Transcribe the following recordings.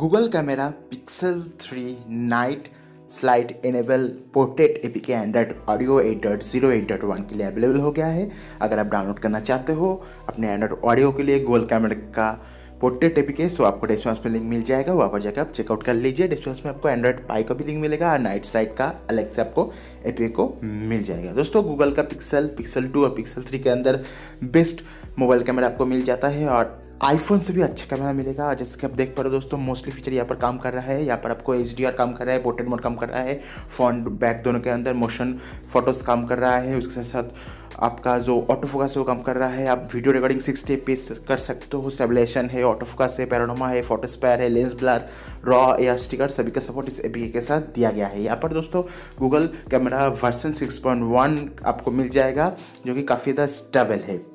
Google camera Pixel three night sight enable portrait A P K Android Oreo eight dot zero eight dot one के लिए available हो गया है। अगर आप डाउनलोड करना चाहते हो अपने एंड्रॉइड ऑडियो के लिए गूगल कैमरा का portrait A P K so आपको डिस्क्रिप्शन में लिंक मिल जाएगा। वहाँ पर जाकर आप चेकआउट कर लीजिए। डिस्क्रिप्शन में आपको एंड्रॉइड पाई का भी लिंक मिलेगा और नाइट स्लाइड का अलग से आपको ए को मिल जाएगा। दोस्तों गूगल का पिक्सल पिक्सल टू और पिक्सल थ्री के अंदर बेस्ट मोबाइल कैमरा आपको मिल जाता है और आईफोन से भी अच्छा कैमरा मिलेगा। जैसे कि आप देख पा रहे हो दोस्तों मोस्टली फीचर यहाँ पर काम कर रहा है। यहाँ पर आपको एचडीआर काम कर रहा है पोर्ट्रेट मोड काम कर रहा है फ्रंट बैक दोनों के अंदर मोशन फ़ोटोज़ काम कर रहा है। उसके साथ साथ आपका जो ऑटो फोकस है वो काम कर रहा है। आप वीडियो रिकॉर्डिंग सिक्स टे पे कर सकते हो। सेबलेशन है ऑटो फोकस है पैरानोमा है फ़ोटो स्पेयर है lens blur raw AR sticker सभी का सपोर्ट इस ए के साथ दिया गया है। यहाँ पर दोस्तों गूगल कैमरा वर्सन 6.1 आपको मिल जाएगा, जो कि काफ़ी ज़्यादा स्टेबल है।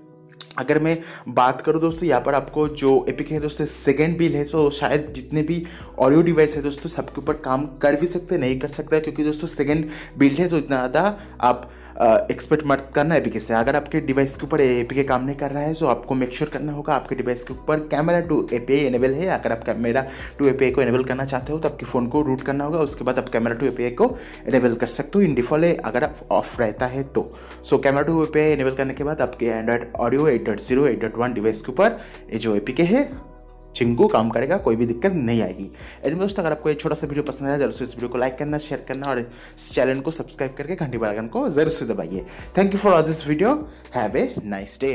अगर मैं बात करूँ दोस्तों, यहाँ पर आपको जो एपिक है दोस्तों सेकेंड बिल है तो शायद जितने भी ऑडियो डिवाइस है दोस्तों, सबके ऊपर काम कर भी सकते नहीं कर सकता क्योंकि दोस्तों सेकेंड बिल है तो इतना ज़्यादा आप एक्सपेक्ट मत करना एपीके से। अगर आपके डिवाइस के ऊपर एपीके काम नहीं कर रहा है तो आपको मेक श्योर करना होगा, आपके डिवाइस के ऊपर कैमरा टू एपीआई एनेबल है। अगर आप कैमरा टू एपीआई को एनेबल करना चाहते हो तो आपके फ़ोन को रूट करना होगा, उसके बाद आप कैमरा टू एपीआई को एनेबल कर सकते हो। इन डिफ़ॉल्ट अगर आप ऑफ़ रहता है तो। So camera two API enable करने के बाद आपके Android Oreo eight dot zero eight dot one device के ऊपर ये जो एपीके है चिंकू काम करेगा, कोई भी दिक्कत नहीं आएगी। एंड दोस्तों, अगर आपको ये छोटा सा वीडियो पसंद आया, ज़रूर से इस वीडियो को लाइक करना, शेयर करना, और इस चैनल को सब्सक्राइब करके घंटी बार को ज़रूर से दबाइए। Thank you for all this video. Have a nice day.